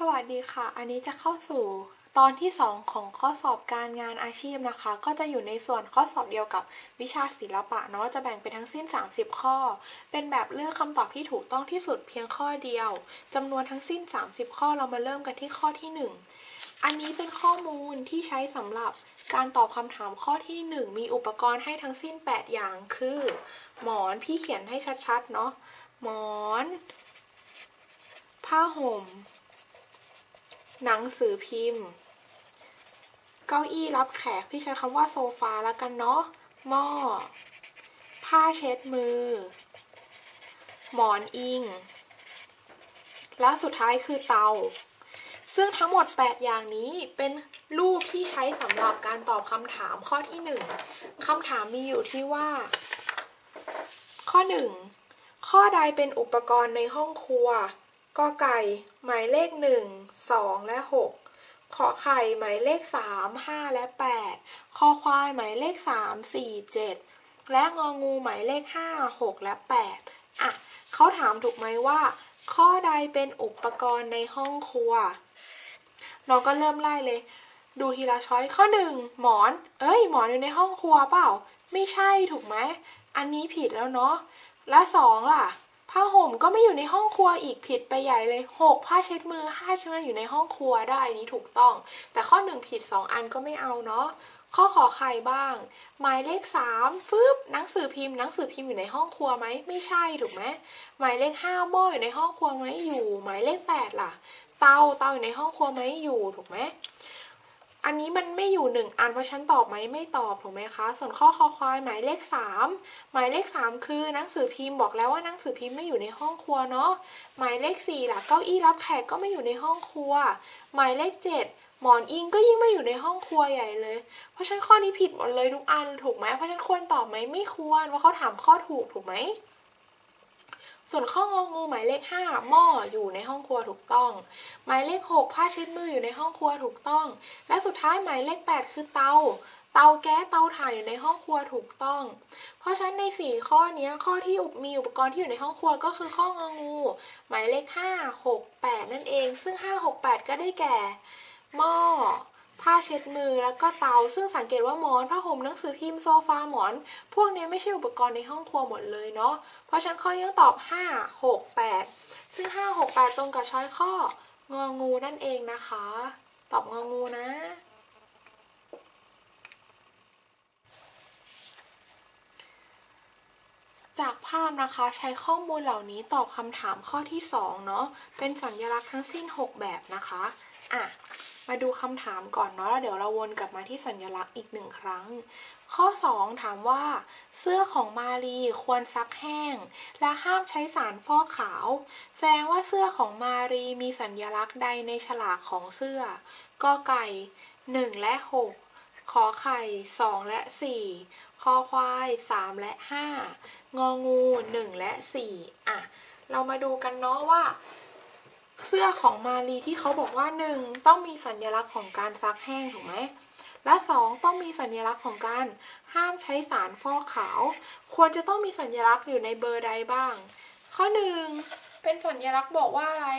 สวัสดีค่ะ อันนี้จะเข้าสู่ตอนที่ 2 ของข้อสอบการงานอาชีพนะคะ ก็จะอยู่ในส่วนข้อสอบเดียวกับวิชาศิลปะเนาะจะแบ่งเป็นทั้งสิ้น 30 ข้อ เป็นแบบเลือกคำตอบที่ถูกต้องที่สุดเพียงข้อเดียวจำนวนทั้งสิ้น 30 ข้อเรามาเริ่มกันที่ข้อที่ 1 อันนี้เป็นข้อมูลที่ใช้สำหรับการตอบคำถามข้อที่ 1 มีอุปกรณ์ให้ทั้งสิ้น 8 อย่าง คือ หมอนพี่เขียนให้ชัดๆเนาะหมอน ผ้าห่ม หนังสือพิมพ์ เก้าอี้รับแขก พี่ใช้คำว่าโซฟาแล้วกันเนาะ หม้อ ผ้าเช็ดมือ หมอนอิง และสุดท้ายคือเตา ซึ่งทั้งหมด 8 อย่างนี้เป็นรูปที่ใช้สำหรับการตอบคำถามข้อที่ 1คำถามมีอยู่ที่ว่า ข้อ 1 ข้อใดเป็นอุปกรณ์ในห้องครัว กอไก่ หมายเลข1 2และ6ขอไข่หมายเลข3 5และ8คอควายหมายเลข3 4 7และงองูหมายเลข5 6และ8อะเขาถามถูกไหมว่า ข้อใดเป็นอุปกรณ์ในห้องครัวน้องก็เริ่มไล่เลย ดูทีละช้อยข้อ1หมอน เอ้ย หมอนอยู่ในห้องครัวเปล่า ไม่ใช่ถูกไหม อันนี้ผิดแล้วเนาะและสองล่ะ ผ้าห่มก็ไม่อยู่ในห้องครัวอีกผิดไปใหญ่เลยหกผ้าเช็ดมือห้าเช็ดมืออยู่ในห้องครัวได้นี้ถูกต้อง แต่ข้อหนึ่งผิดสองอันก็ไม่เอาเนาะข้อขอไข่บ้าง หมายเลขสามฟึบหนังสือพิมพ์หนังสือพิมพ์อยู่ในห้องครัวไหมไม่ใช่ถูกไหมหมายเลขห้าหม้ออยู่ในห้องครัวไหมอยู่ หมายเลขแปดล่ะ เตาเตาอยู่ในห้องครัวไหมอยู่ถูกไหม อันนี้มันไม่อยู่หนึ่งอันเพราะฉันตอบไหมไม่ตอบถูกไหมคะ ส่วนข้อคอควายหมายเลขสามหมายเลขสามคือหนังสือพิมพ์บอกแล้วว่าหนังสือพิมพ์ไม่อยู่ในห้องครัวเนาะหมายเลขสี่ล่ะเก้าอี้รับแขกก็ไม่อยู่ในห้องครัว หมายเลขเจ็ดหมอนอิงก็ยิ่งไม่อยู่ในห้องครัวใหญ่เลย เพราะฉันข้อนี้ผิดหมดเลยทุกอันถูกไหมเพราะฉันควรตอบไหมไม่ควรเพราะเขาถามข้อถูกถูกไหม ส่วนข้ององูหมายเลขห้าหม้ออยู่ในห้องครัวถูกต้อง หมายเลขหกผ้าเช็ดมืออยู่ในห้องครัวถูกต้อง และสุดท้ายหมายเลขแปดคือเตา เตาแก๊สเตาถ่านอยู่ในห้องครัวถูกต้อง เพราะฉะนั้นในสี่ข้อนี้ข้อที่มีอุปกรณ์ที่อยู่ในห้องครัวก็คือข้ององู หมายเลขห้าหกแปดนั่นเอง ซึ่งห้าหกแปดก็ได้แก่ หม้อ ผ้าเช็ดมือแล้วก็เตา ซึ่งสังเกตว่าหมอนผ้าห่มหนังสือพิมพ์โซฟาหมอน พวกนี้ไม่ใช่อุปกรณ์ในห้องครัวหมดเลยเนาะเพราะฉันข้อนี้ต้องตอบ 5 6 8 ซึ่ง 5 6 8 ตรงกับช้อยข้ององูนั่นเองนะคะ ตอบงองูนะจากภาพนะคะใช้ข้อมูลเหล่านี้ตอบคำถามข้อที่ 2 เนาะเป็นสัญลักษณ์ทั้งสิ้น 6 แบบนะคะ อะ มาดูคำถามก่อนเนาะแล้วเดี๋ยวเราวนกลับมาที่สัญลักษณ์อีกหนึ่งครั้ง ข้อ 2 ถามว่า เสื้อของมารีควรซักแห้ง และห้ามใช้สารฟอกขาว แสดงว่าเสื้อของมารีมีสัญลักษณ์ใดในฉลากของเสื้อกอไก่ 1 และ 6 ขอไข่ 2 และ 4 คอควาย 3 และ 5 งองู 1 และ 4 อะ เรามาดูกันเนาะว่า เสื้อของมารีที่เขาบอกว่าหนึ่งต้องมีสัญลักษณ์ของการซักแห้งถูกไหมและสองต้องมีสัญลักษณ์ของการห้ามใช้สารฟอกขาว ควรจะต้องมีสัญลักษณ์อยู่ในเบอร์ใดบ้าง ข้อหนึ่งเป็นสัญลักษณ์บอกว่าอะไร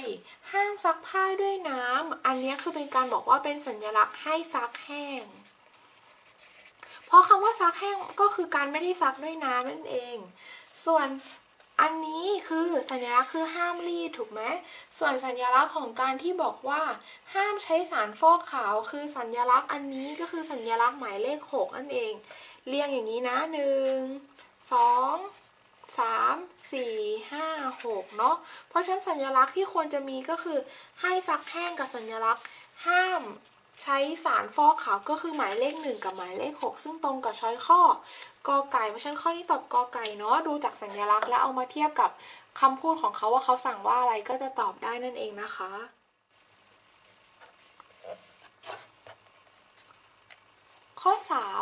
ห้ามซักผ้าด้วยน้ำอันนี้คือเป็นการบอกว่าเป็นสัญลักษณ์ให้ซักแห้ง เพราะคำว่าซักแห้งก็คือการไม่ได้ซักด้วยน้ำนั่นเอง ส่วน อันนี้คือสัญลักษณ์คือห้ามรีดถูกไหม ส่วนสัญลักษณ์ของการที่บอกว่า ห้ามใช้สารฟอกขาวคือสัญลักษณ์อันนี้ก็คือสัญลักษณ์หมายเลข 6 นั่นเอง เรียงอย่างนี้นะหนึ่งสองสามสี่ห้าหกเนาะ เพราะฉะนั้นสัญลักษณ์ที่ควรจะมีก็คือให้ซักแห้งกับสัญลักษณ์ห้าม ใช้สารฟอกขาวก็คือหมายเลขหนึ่งกับหมายเลขหกซึ่งตรงกับช้อยข้อกอไก่เพราะฉะนั้นข้อนี้ตอบกอไก่เนาะดูจากสัญลักษณ์แล้วเอามาเทียบกับคำพูดของเขาว่าเขาสั่งว่าอะไรก็จะตอบได้นั่นเองนะคะข้อ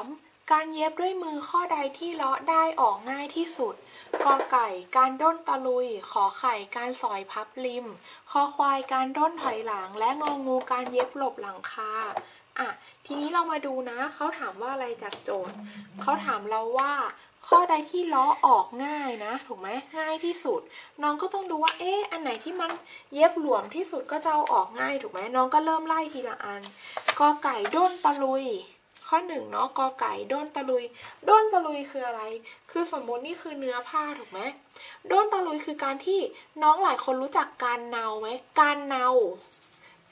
3 การเย็บด้วยมือข้อใดที่เลาะได้ออกง่ายที่สุด กอไก่การด้นตะลุย ขอไข่การสอยพับริม คอควายการด้นถอยหลัง และงองูการเย็บหลบหลังคาอะทีนี้เรามาดูนะเขาถามว่าอะไรจากโจทย์เขาถามเราว่า ข้อใดที่ล้อออกง่ายนะ ถูกไหมง่ายที่สุด น้องก็ต้องดูว่า เอ๊ะอันไหนที่มันเย็บหลวมที่สุดก็จะเอาออกง่ายถูกไหมน้องก็เริ่มไล่ทีละอันกอไก่ด้นตะลุย ข้อหนึ่งเนาะกอไก่ด้นตะลุย ด้นตะลุยคืออะไร คือสมมตินี่คือเนื้อผ้าถูกไหมด้นตะลุยคือการที่น้องหลายคนรู้จักการเนาไหมการเนา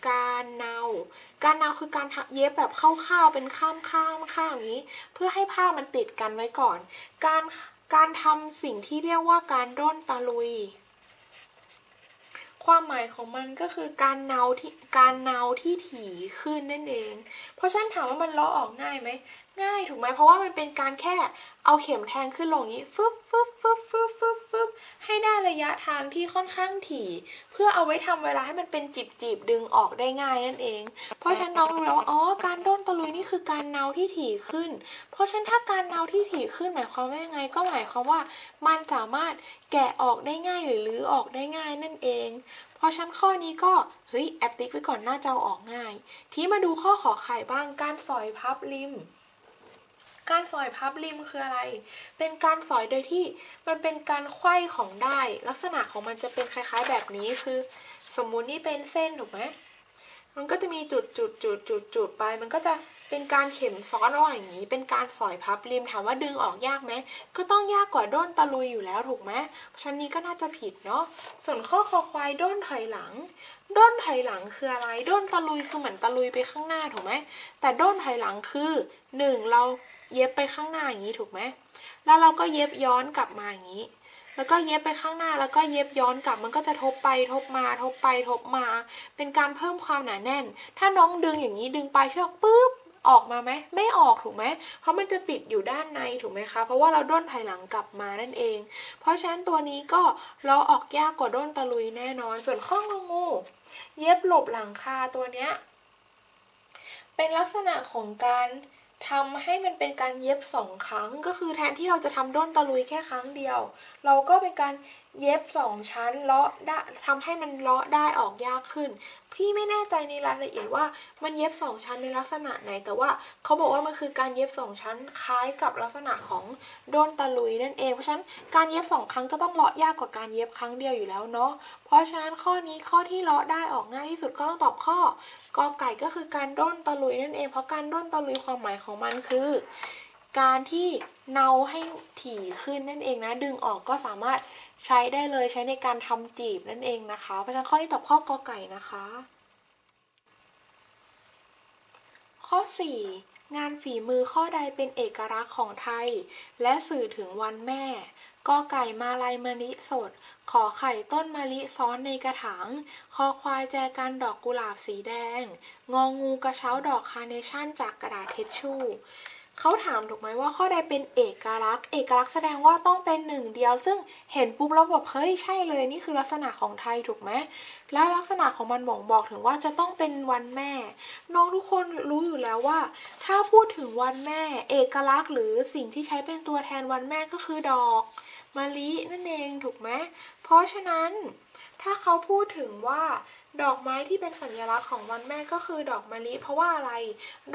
การเนา การเนาคือการเย็บแบบเข้าๆเป็นข้ามข้ามข้ามอย่างนี้ เพื่อให้ผ้ามันติดกันไว้ก่อน การการทำสิ่งที่เรียกว่าการด้นตะลุย ความหมายของมันก็คือการเนาที่การเนาที่ถี่ขึ้นนั่นเอง เพราะฉะนั้นถามว่ามันเลาะออกง่ายไหมง่ายถูกไหมเพราะว่ามันเป็นการแค่เอาเข็มแทงขึ้นลงนี้ฟึบฟึบฟึบฟึบฟึบฟึบให้ได้ระยะทางที่ค่อนข้างถี่ เพื่อเอาไว้ทำเวลาให้มันเป็นจีบจีบดึงออกได้ง่ายนั่นเอง เพราะฉะนั้นน้องรู้แล้วว่าอ๋อการด้นตะลุยนี่คือการเนาที่ถี่ขึ้น เพราะฉะนั้นถ้าการเนาที่ถี่ขึ้นหมายความว่ายังไง ก็หมายความว่ามันสามารถแกะออกได้ง่ายหรือลื้อออกได้ง่ายนั่นเอง เพราะฉะนั้นข้อนี้ก็เฮ้ยแอปติ๊กไว้ก่อนหน่าจะเอาออกง่าย ทีมาดูข้อขอไข่บ้างการสอยพับริม การสอยพับริมคืออะไร เป็นการสอยโดยที่มันเป็นการไขว้ของได้ ลักษณะของมันจะเป็นคล้ายๆแบบนี้คือ สมมุตินี่เป็นเส้นถูกไหม มันก็จะมีจุดจุดจุดจุดจุดไป มันก็จะเป็นการเข็มซ้อนระหว่างอย่างนี้ เป็นการสอยพับริมถามว่าดึงออกยากไหม ก็ต้องยากกว่าด้นตะลุยอยู่แล้วถูกไหมเพราะฉะนั้นนี้ก็น่าจะผิดเนาะ ส่วนข้อคอควายด้นถอยหลัง ด้นถอยหลังคืออะไร ด้นตะลุยคือเหมือนตะลุยไปข้างหน้าถูกไหม แต่ด้นถอยหลังคือหนึ่งเราเย็บไปข้างหน้าอย่างนี้ถูกไหม แล้วเราก็เย็บย้อนกลับมาอย่างนี้ แล้วก็เย็บไปข้างหน้าแล้วก็เย็บย้อนกลับมันก็จะทบไปทบมาทบไปทบมา เป็นการเพิ่มความหนาแน่น ถ้าน้องดึงอย่างนี้ดึงปลายเชือกปุ๊บออกมาไหมไม่ออกถูกไหมเพราะมันจะติดอยู่ด้านในถูกไหมคะ เพราะว่าเราด้นถอยหลังกลับมานั่นเอง เพราะฉะนั้นตัวนี้ก็เราออกยากกว่าด้นตะลุยแน่นอน ส่วนข้องงู เย็บหลบหลังคาตัวเนี้ยเป็นลักษณะของการ ทำให้มันเป็นการเย็บสองครั้ง ก็คือแทนที่เราจะทำด้นตะลุยแค่ครั้งเดียว เราก็เป็นการ เย็บสองชั้นเลาะได้ทำให้มันเลาะได้ออกยากขึ้น พี่ไม่แน่ใจในรายละเอียดว่ามันเย็บสองชั้นในลักษณะไหน แต่ว่าเขาบอกว่ามันคือการเย็บสองชั้นคล้ายกับลักษณะของด้นตะลุยนั่นเอง เพราะฉะนั้นการเย็บสองครั้งก็ต้องเลาะยากกว่าการเย็บครั้งเดียวอยู่แล้วเนาะ เพราะฉะนั้นข้อนี้ข้อที่เลาะได้ออกง่ายที่สุดก็ต้องตอบข้อกอไก่ก็คือการด้นตะลุยนั่นเอง เพราะการด้นตะลุยความหมายของมันคือ การที่เนาให้ถี่ขึ้นนั่นเองนะ ดึงออกก็สามารถใช้ได้เลยใช้ในการทำจีบนั่นเองนะคะ เพราะฉะนั้นข้อที่ตอบข้อกอไก่นะคะ ข้อ 4 งานฝีมือข้อใดเป็นเอกลักษณ์ของไทย และสื่อถึงวันแม่กอไก่มาลายมะลิสด ขอไข่ต้นมะลิซ้อนในกระถาง คอควายแจกันดอกกุหลาบสีแดง งองูกระเช้าดอกคาร์เนชั่นจากกระดาษเทชชู่ เขาถามถูกไหมว่าข้อใดเป็นเอกลักษณ์ เอกลักษณ์แสดงว่าต้องเป็นหนึ่งเดียว ซึ่งเห็นปุ๊บแล้วแบบเฮ้ยใช่เลยนี่คือลักษณะของไทยถูกไหมแล้วลักษณะของมันบ่งบอกถึงว่าจะต้องเป็นวันแม่ น้องทุกคนรู้อยู่แล้วว่า ถ้าพูดถึงวันแม่ เอกลักษณ์ หรือสิ่งที่ใช้เป็นตัวแทนวันแม่ก็คือดอกมะลินั่นเองถูกไหมเพราะฉะนั้น ถ้าเขาพูดถึงว่า ดอกไม้ที่เป็นสัญลักษณ์ของวันแม่ก็คือดอกมะลิเพราะว่าอะไร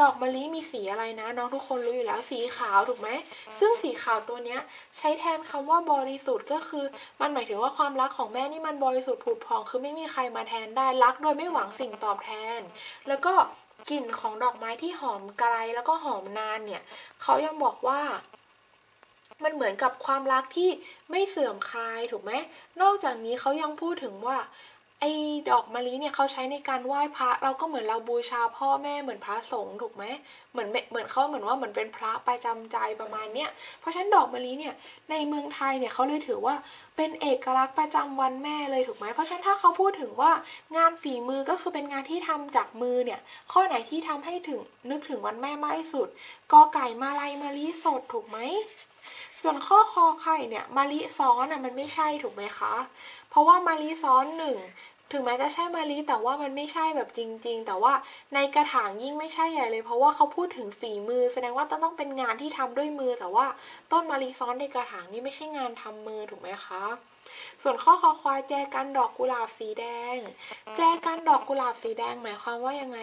ดอกมะลิมีสีอะไรนะ น้องทุกคนรู้อยู่แล้วสีขาวถูกไหมซึ่งสีขาวตัวเนี้ยใช้แทนคำว่าบริสุทธิ์ก็คือ มันหมายถึงว่าความรักของแม่นี่มันบริสุทธิ์ผุดผ่องคือไม่มีใครมาแทนได้รักโดยไม่หวังสิ่งตอบแทน แล้วก็กลิ่นของดอกไม้ที่หอมไกลแล้วก็หอมนานเนี่ยเขายังบอกว่ามันเหมือนกับความรักที่ไม่เสื่อมคลายถูกไหม นอกจากนี้เขายังพูดถึงว่า ไอ้ดอกมะลิเนี่ยเขาใช้ในการไหว้พระ เราก็เหมือนเราบูชาพ่อแม่เหมือนพระสงฆ์ถูกไหมเหมือนเหมือนเขาเหมือนว่าเหมือนเป็นพระประจำใจประมาณเนี้ยเพราะฉะนั้นดอกมะลิเนี่ยในเมืองไทยเนี่ยเขาเลยถือว่าเป็นเอกลักษณ์ประจำวันแม่เลยถูกไหมเพราะฉะนั้นถ้าเขาพูดถึงว่างานฝีมือก็คือเป็นงานที่ทำจากมือเนี่ยข้อไหนที่ทำให้ถึงนึกถึงวันแม่มากที่สุดกอไก่มาลายมะลิสดถูกไหม ส่วนข้อคอไข่เนี่ยมาลิซ้อนอะมันไม่ใช่ถูกไหมคะ เพราะว่ามาลิซ้อนหนึ่ง ถึงแม้จะใช่มะลิแต่ว่ามันไม่ใช่แบบจริง ๆ แต่ว่าในกระถางยิ่งไม่ใช่ใหญ่เลย เพราะว่าเขาพูดถึงฝีมือ แสดงว่าต้องเป็นงานที่ทำด้วยมือ แต่ว่าต้นมะลิซ้อนในกระถางนี่ไม่ใช่งานทำมือถูกไหมคะส่วนข้อคอควายแจกันดอกกุหลาบสีแดง แจกันดอกกุหลาบสีแดงหมายความว่ายังไง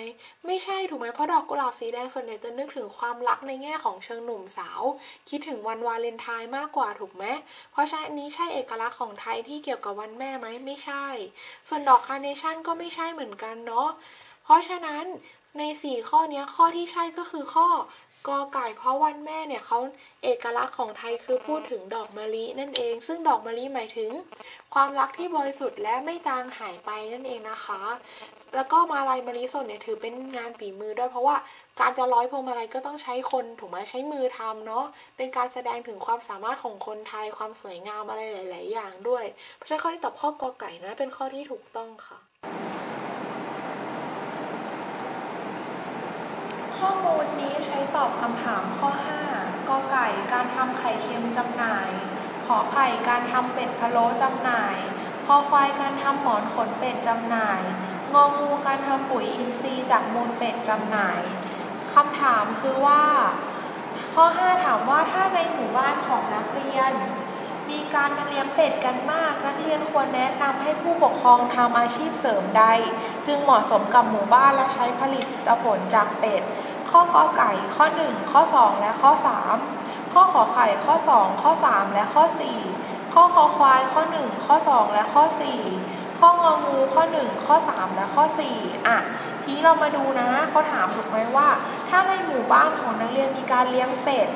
ไม่ใช่ถูกไหมเพราะดอกกุหลาบสีแดงส่วนใหญ่จะนึกถึงความรักในแง่ของเชิงหนุ่มสาว คิดถึงวันวาเลนไทน์มากกว่าถูกไหมเพราะฉะนี้ใช่เอกลักษณ์ของไทยที่เกี่ยวกับวันแม่ไหมไม่ใช่ ส่วนดอกคาร์เนชั่นก็ไม่ใช่เหมือนกันเนาะเพราะฉะนั้น ในสี่ข้อนี้ข้อที่ใช่ก็คือข้อกอไก่ เพราะวันแม่เนี่ยเขาเอกลักษณ์ของไทยคือพูดถึงดอกมะลินั่นเอง ซึ่งดอกมะลิหมายถึง ความรักที่บริสุทธิ์และไม่จางหายไปนั่นเองนะคะ แล้วก็มาลายมะลิสดเนี่ยถือเป็นงานฝีมือด้วยเพราะว่าการจะร้อยพวงมาลัยก็ต้องใช้คนถูกไหมใช้มือทำเนาะเป็นการแสดงถึงความสามารถของคนไทยความสวยงามอะไรหลาย ๆ อย่างด้วย เพราะฉะนั้นข้อที่ตอบข้อกอไก่นะเป็นข้อที่ถูกต้องค่ะ ข้อมูลนี้ใช้ตอบคำถามข้อ 5กอไก่การทำไข่เค็มจำหน่าย ขอไข่การทำเป็ดพะโล้จำหน่าย คอควายการทำหมอนขนเป็ดจำหน่าย งองูการทำปุ๋ยอินทรีย์จากมูลเป็ดจำหน่ายคำถามคือว่า ข้อ 5 ถามว่าถ้าในหมู่บ้านของนักเรียน มีการเลี้ยงเป็ดกันมาก นักเรียนควรแนะนำให้ผู้ปกครองทำอาชีพเสริมใด จึงเหมาะสมกับหมู่บ้านและใช้ผลิตผลจากเป็ด ข้อกอไก่ข้อ 1 ข้อ 2 และข้อ 3 ข้อขอไข่ข้อ 2 ข้อ 3 และข้อ 4 ข้อคอควายข้อ 1 ข้อ 2 และข้อ 4 ข้ององูข้อ 1 ข้อ 3 และข้อ 4 อะทีนี้เรามาดูนะเขาถามถูกไหมว่า ถ้าในหมู่บ้านของนักเรียนมีการเลี้ยงเป็ด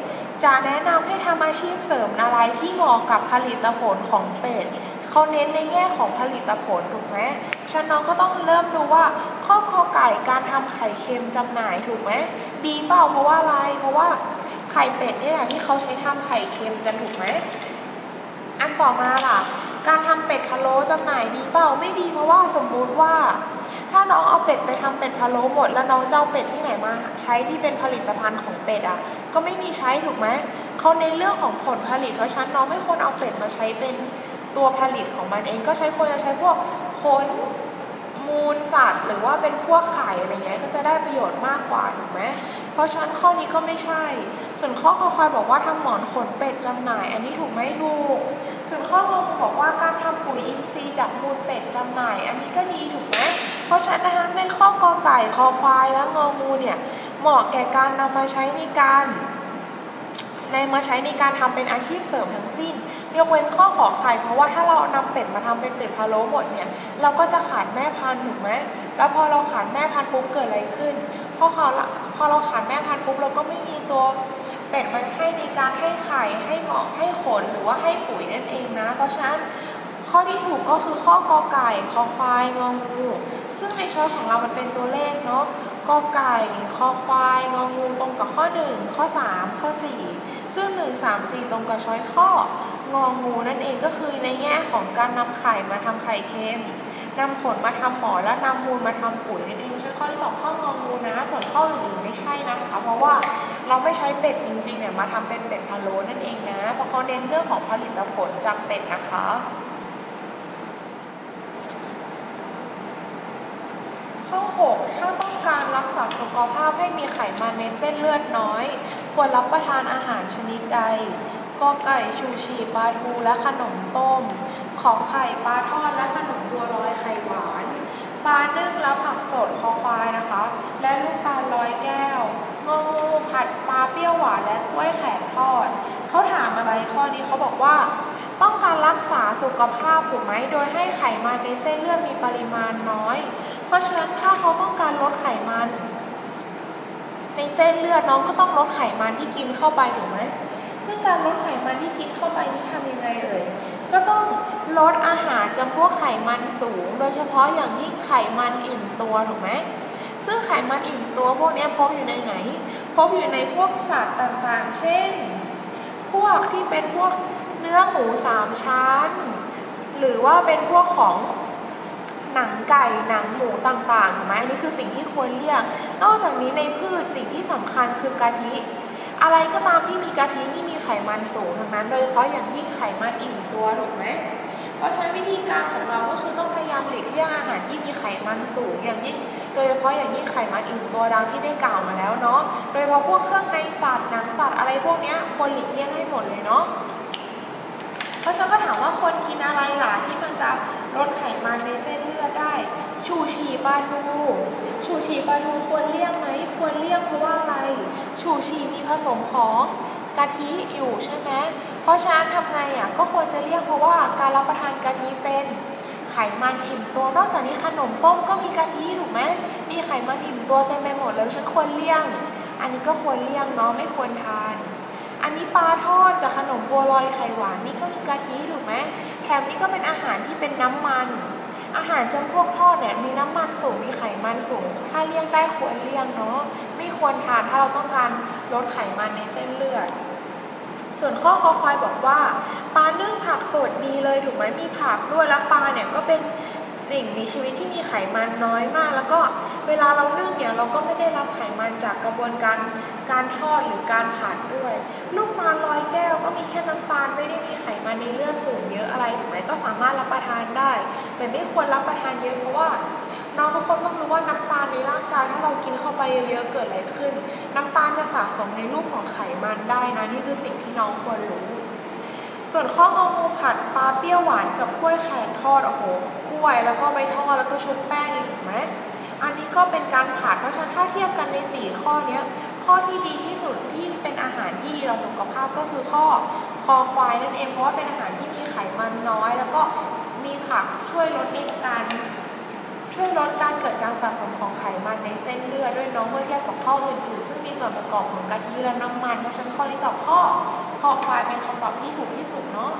จะแนะนำให้ทำอาชีพเสริมอะไรที่เหมาะกับผลิตผลของเป็ดเขาเน้นในแง่ของผลิตผลถูกไหมฉันน้องก็ต้องเริ่มดูว่าข้อคอไก่การทำไข่เค็มจำหน่ายถูกไหมดีเปล่าเพราะว่าอะไรเพราะว่าไข่เป็ดนี่แหละที่เขาใช้ทำไข่เค็มกันถูกไหมอันต่อมาล่ะ การทำเป็ดพะโล้จำหน่ายดีเปล่าไม่ดีเพราะว่าสมมุติว่า น้องเอาเป็ดไปทำเป็ดพะโล้หมด แล้วน้องเจ้าเป็ดที่ไหนมา ใช้ที่เป็นผลิตภัณฑ์ของเป็ดอะ ก็ไม่มีใช้ถูกไหมเขาในเรื่องของผลผลิตเพราะฉะนั้นน้องไม่ควรเอาเป็ดมาใช้เป็นตัวผลิตของมันเอง ก็ใช้ควรจะใช้พวกขนมูลสัตว์หรือว่าเป็นพวกไข่อะไรเงี้ยก็จะได้ประโยชน์มากกว่าถูกไหมเพราะฉะนั้นข้อนี้ก็ไม่ใช่ ส่วนข้อคอคอยบอกว่าทำหมอนขนเป็ดจำหน่าย อันนี้ถูกไหมถูกส่วนข้องงบอกว่าการทำปุ๋ยอินทรีย์จากมูลเป็ดจำหน่าย อันนี้ก็ดีถูกไหม เพราะฉะนั้นในข้อกอไก่คอควายและงองูเนี่ยเหมาะแก่การนำมาใช้ในการในมาใช้ในการทำเป็นอาชีพเสริมทั้งสิ้น ยกเว้นข้อขอไข่เพราะว่าถ้าเรานำเป็ดมาทำเป็นเป็ดพะโล้หมดเนี่ยเราก็จะขาดแม่พันธุ์ถูกไหมแล้วพอเราขาดแม่พันธุ์ปุ๊บเกิดอะไรขึ้นพอเขาพอเราขาดแม่พันธุ์ปุ๊บเราก็ไม่มีตัวเป็ดมาให้ในการให้ไข่ให้หมอกให้ขนหรือว่าให้ปุ๋ยนั่นเองนะ เพราะฉะนั้นข้อที่ถูกก็คือข้อกอไก่คอควายงองู ซึ่งในช้อยของเรามันเป็นตัวเลขเนาะกอไก่คอควายงองูตรงกับข้อ 1 ข้อ 3 ข้อ 4 ซึ่ง 1 3 4 ตรงกับช้อยข้ององูนั่นเองก็คือในแง่ของการนำไข่มาทำไข่เค็มนำขนมาทำหมอและนำมูลมาทำปุ๋ยนั่นเองฉันข้อที่ตอบข้ององูนะ ส่วนข้ออื่นๆไม่ใช่นะคะเพราะว่าเราไม่ใช้เป็ดจริงๆเนี่ยมาทำเป็นเป็ดพะโล้นั่นเองนะเพราะเขาเน้นเรื่องของผลิตผลจากเป็ดนะคะ อ 6 ถ้าต้องการรักษาสุขภาพให้มีไขมันในเส้นเลือดน้อย ควรรับประทานอาหารชนิดใดกอไก่ชูชีปลาทูและขนมต้ม ขอไข่ปลาทอดและขนมบัวลอยไข่หวาน ปลานึ่งและผักสดคอควายนะคะ และลูกตาลลอยแก้วงองูผัดปลาเปรี้ยวหวานและกล้วยแขกทอด เขาถามอะไรข้อนี้เขาบอกว่า ต้องการรักษาสุขภาพถูกไหม โดยให้ไขมันในเส้นเลือดมีปริมาณน้อย เพราะฉะนั้นถ้าเขาต้องการลดไขมัน ในเส้นเลือดน้องก็ต้องลดไขมันที่กินเข้าไปถูกไหมซึ่งการลดไขมันที่กินเข้าไปนี่ทำยังไงเอ่ยก็ต้องลดอาหารจำพวกไขมันสูง โดยเฉพาะอย่างยิ่งไขมันอิ่มตัวถูกไหมซึ่งไขมันอิ่มตัวพวกนี้พบอยู่ในไหน พบอยู่ในพวกสัตว์ต่างๆ เช่น พวกที่เป็นพวกเนื้อหมูสามชั้น หรือว่าเป็นพวกของ หนังไก่หนังหมูต่างๆถูกไหมอันนี้คือสิ่งที่ควรเลี่ยง นอกจากนี้ในพืชสิ่งที่สำคัญคือกะทิ อะไรก็ตามที่มีกะทิที่มีไขมันสูงทั้งนั้น โดยเฉพาะอย่างยิ่งไขมันอิ่มตัวถูกไหมเพราะฉะนั้นวิธีการของเราก็คือต้องพยายามหลีกเลี่ยงอาหารที่มีไขมันสูงอย่างยิ่ง โดยเฉพาะอย่างยิ่งไขมันอิ่มตัวดังที่ได้กล่าวมาแล้วเนาะ โดยเฉพาะพวกเครื่องในสัตว์หนังสัตว์อะไรพวกนี้ควรหลีกเลี่ยงให้หมดเลยเนาะ เพราะฉันก็ถามว่าคนกินอะไรล่ะที่มันจะ ลดไขมันในเส้นเลือดได้ ชูชีปลาทูชูชีปลาทูควรเลี่ยงไหมควรเลี่ยงเพราะว่าอะไร ชูชีมีผสมของกะทิอยู่ใช่ไหมเพราะฉะนั้นทำไงอะก็ควรจะเลี่ยงเพราะว่าการรับประทานกะทิเป็นไขมันอิ่มตัวนอกจากนี้ขนมต้มก็มีกะทิถูกไหมมีไขมันอิ่มตัวเต็มไปหมดเลยฉันควรเลี่ยง อันนี้ก็ควรเลี่ยงเนาะไม่ควรทาน อันนี้ปลาทอดกับขนมบัวลอยไข่หวานนี่ก็มีกะทิถูกไหมแถมนี่ก็เป็นอาหารที่เป็นน้ำมัน อาหารจำพวกทอดเนี่ยมีน้ำมันสูงมีไขมันสูง ถ้าเลี่ยงได้ควรเลี่ยงเนาะไม่ควรทานถ้าเราต้องการลดไขมันในเส้นเลือดส่วนข้อคอควายบอกว่าปลาเนึ่งผักสดดีเลยถูกไหมมีผักด้วยแล้วปลาเนี่ยก็เป็นสิ่งมีชีวิตที่มีไขมันน้อยมาก แล้วก็ เวลาเรานึ่งเนี่ยเราก็ไม่ได้รับไขมันจากกระบวนการการทอดหรือการผัดด้วยลูกตาลลอยแก้วก็มีแค่น้ำตาลไม่ได้มีไขมันในเลือดสูงเยอะอะไรถูกไหมก็สามารถรับประทานได้ แต่ไม่ควรรับประทานเยอะเพราะว่าน้องทุกคนต้องรู้ว่าน้ำตาลในร่างกายถ้าเรากินเข้าไปเยอะๆเกิดอะไรขึ้น น้ำตาลจะสะสมในรูปของไขมันได้นะนี่คือสิ่งที่น้องควรรู้ ส่วนข้อฮอร์โมนผัดปลาเปรี้ยวหวานกับกล้วยแขกทอดโอ้โหกล้วยแล้วก็ใบทอดแล้วก็ชุบแป้งอีกถูกไหม อันนี้ก็เป็นการผัดเพราะฉะนั้นถ้าเทียบกันในสี่ข้อเนี้ยข้อที่ดีที่สุดที่เป็นอาหารที่ดีต่อสุขภาพก็คือข้อคอควายนั่นเองเพราะว่าเป็นอาหารที่มีไขมันน้อย แล้วก็มีผักช่วยลดในการช่วยลดการเกิดการสะสมของไขมันในเส้นเลือดด้วยเน้องเมื่อเทียบกับข้ออื่นๆ ซึ่งมีส่วนประกอบของกะทิและน้ำมันเพราะฉะนั้นข้อนี้ตอบข้อข้อควายเป็นคำตอบที่ถูกที่สุดเนาะ